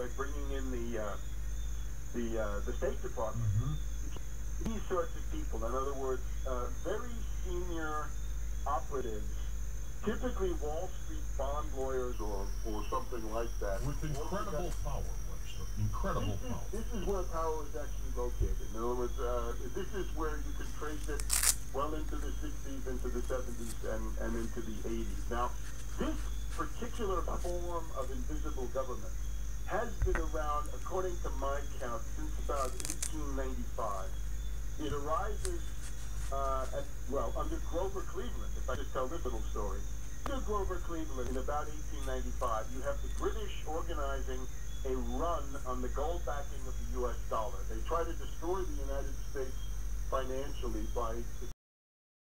by bringing in the uh, the uh, the State Department. Mm-hmm. These sorts of people, in other words, uh, very senior operatives, typically Wall Street bond lawyers or or something like that. With incredible power, Webster. Incredible This is, power. this is where power is actually located. In other words, uh, this is where you can trace it well into the 60s, into the 70s, and, and into the 80s. Now, this particular form of invisible government has been around, according to my count, since about 1895. It arises uh, at, well, under Grover Cleveland, if I just tell this little story. Under Grover Cleveland, in about 1895, you have the British organizing a run on the gold backing of the U.S. dollar. They try to destroy the United States financially by